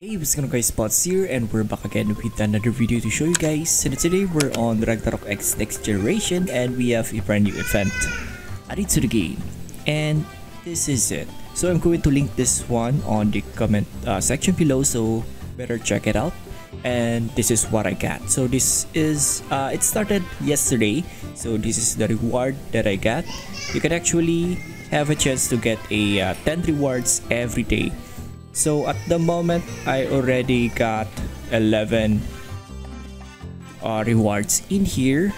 Hey, what's going on guys, Spots here and we're back again with another video to show you guys. And today we're on Ragnarok X Next Generation and we have a brand new event added to the game. And this is it. So I'm going to link this one on the comment uh, section below so better check it out. And this is what I got. So this is, uh, it started yesterday. So this is the reward that I got. You can actually have a chance to get a uh, 10 rewards every day so at the moment, I already got 11 uh, rewards in here.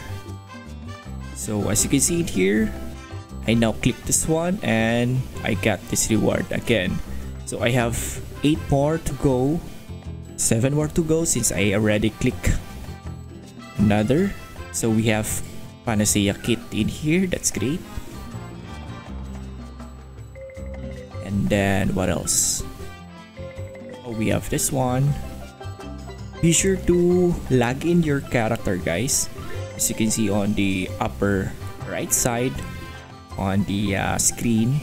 So as you can see in here, I now click this one and I got this reward again. So I have 8 more to go, 7 more to go since I already click another. So we have Panacea kit in here, that's great. And then what else? We have this one. Be sure to log in your character guys. As you can see on the upper right side on the uh, screen.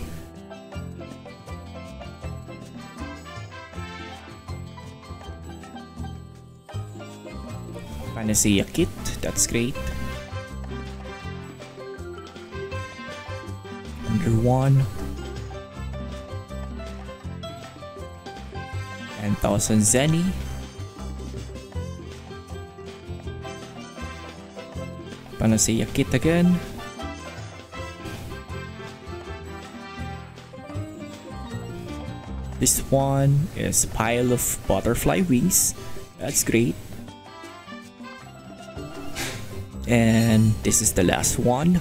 Panacea kit, that's great. Under one. 10,000 Zenny. Panacea kit again. This one is pile of butterfly wings. That's great. And this is the last one.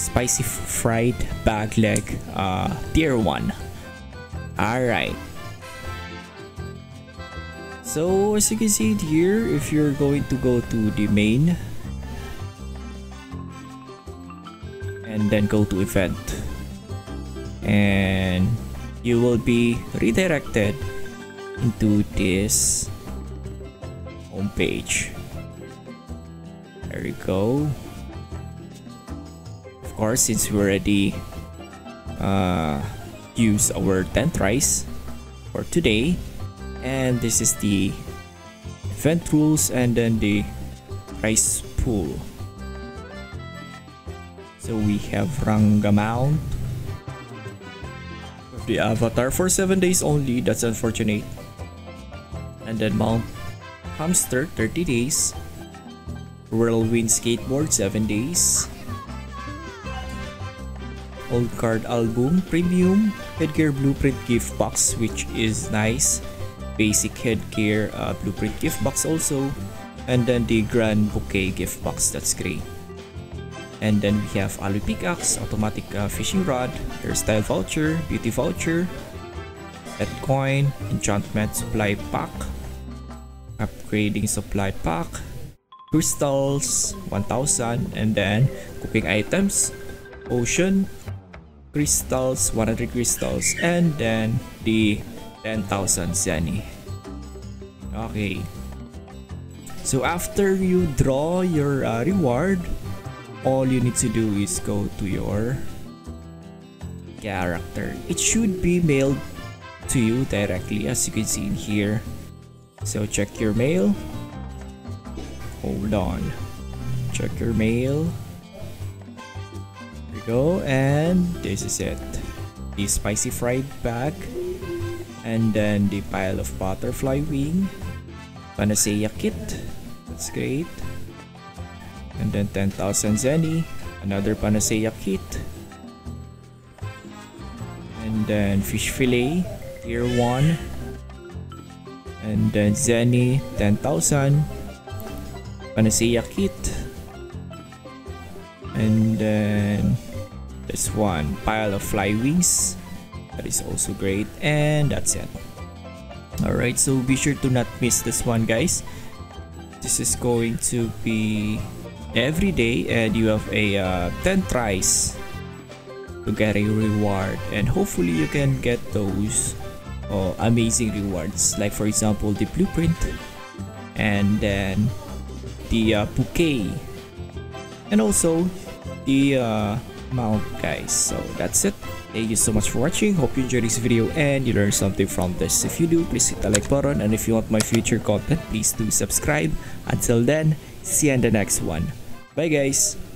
Spicy fried Bug Leg uh, tier 1 alright. So as you can see here if you're going to go to the main and then go to event and you will be redirected into this homepage. There we go course since we already uh, use our 10 tries for today. And this is the event rules and then the price pool. So we have Rangamount the avatar for 7 days only that's unfortunate. And then Mount Hamster 30 days. Whirlwind Skateboard 7 days old card album premium headgear blueprint gift box which is nice. Basic headgear uh, blueprint gift box also. And then the grand bouquet gift box that's great. And then we have alloy pickaxe automatic uh, fishing rod hairstyle voucher beauty voucher pet coin enchantment supply pack upgrading supply pack crystals 1000 and then cooking items ocean crystals 100 crystals and then the 10,000 Zenny okay. So after you draw your uh, reward all you need to do is go to your character. It should be mailed to you directly as you can see in here. So check your mail. Hold on. Check your mail go and this is it. The spicy fried Bug and then the pile of butterfly wing panacea kit that's great. And then 10,000 zenny another panacea kit. And then fish fillet tier 1 and then zenny 10,000 panacea kit. And then this one, pile of fly wings. That is also great. And that's it. Alright, so be sure to not miss this one guys. This is going to be every day and you have a uh, 10 tries to get a reward and hopefully you can get those uh, amazing rewards like for example the blueprint and then the uh, bouquet and also the uh, mount guys so that's it Thank you so much for watching. Hope you enjoyed this video and you learned something from this. If you do, please hit the like button and if you want my future content, please do subscribe. Until then, see you in the next one. Bye guys!